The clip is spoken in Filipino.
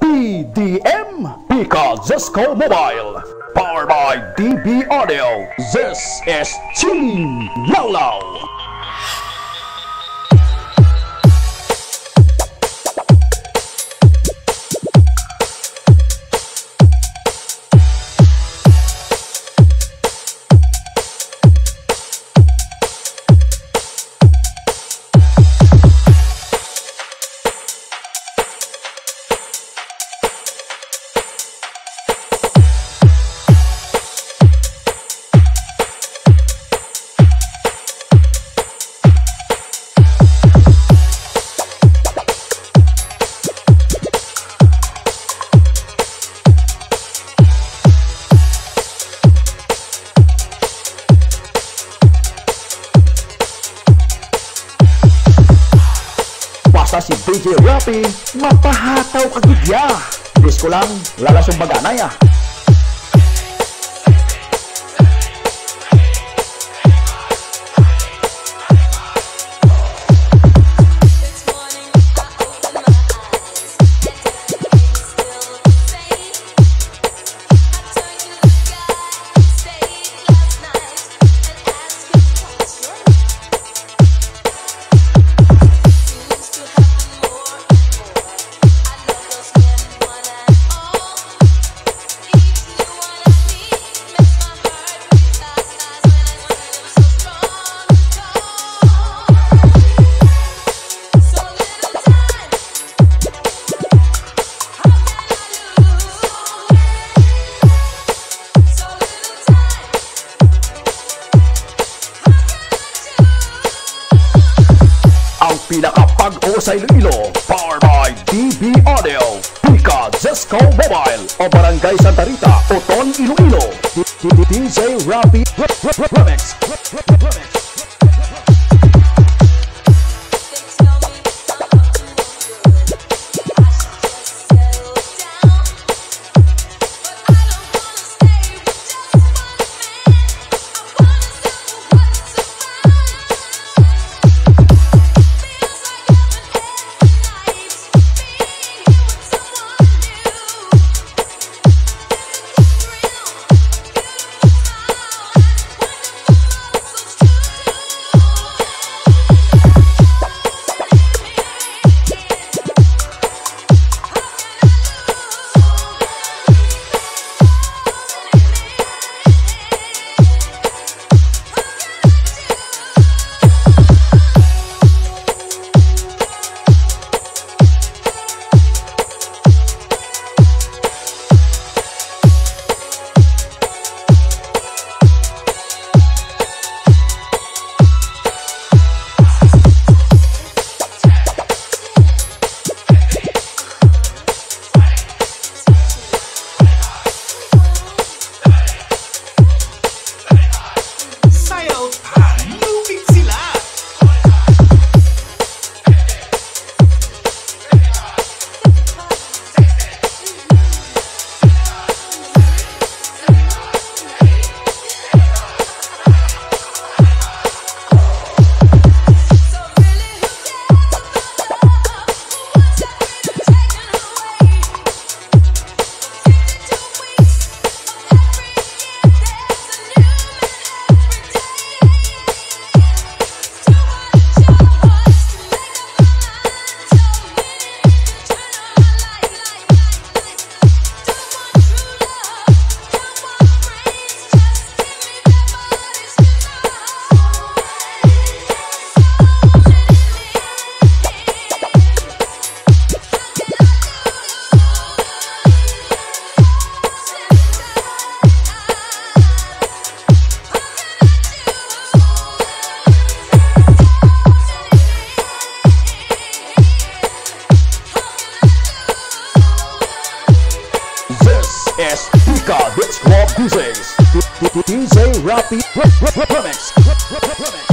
PDM Pika Zesco Mobile. Powered by DB Audio. This is Team Lolo DJ Rappy, mapahataw agudya. Disco lang, lalasong baganay ah. Pinakapag-uusay Iloilo Powered by DB Audio Pika Zesco Mobile O Barangay Santa Rita Oton Iloilo. DJ Rapi Remix Remix. Rob DJs. DJ Rappy Remix.